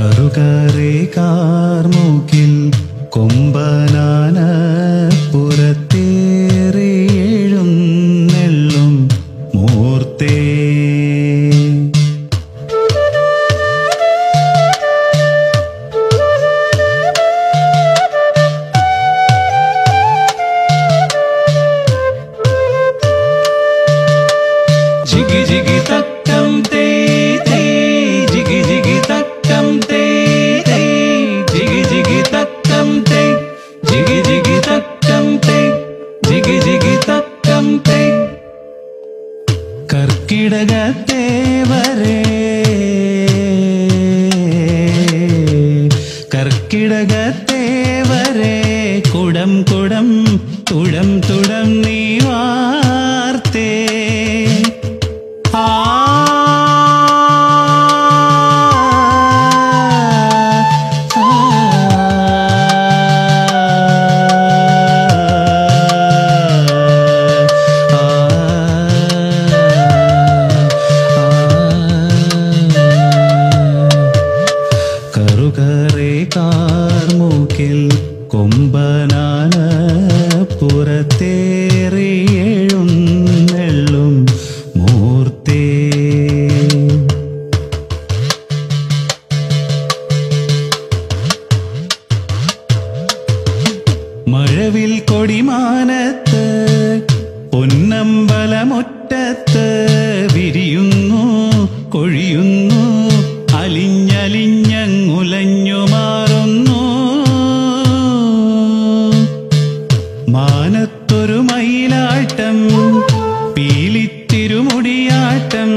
കറുകറെ കാർമൂക്കിൽ കൊമ്പനാന പുറത്തേറിയേഴും നെള്ളും മൂർത്തേ. ജിഗി കർക്കിടകത്തെ വരെ കുടം കുടം തുടം തുടം നീ വാർത്തേ. കറുകറെ കാർമൂക്കിൽ കൊമ്പനാന പുറത്തേറിയെഴുന്നെള്ളും മൂർത്തേ. മഴവിൽ കൊടിമാനത്ത് പൊന്നമ്പലമുറ്റത്ത് വിരിയുന്നു കൊഴിയുന്നു അലിഞ്ഞലിഞ്ഞങ്ങുലഞ്ഞു മാനത്തൊരു മയിലാട്ടം പീലിത്തിരുമുടിയാട്ടം.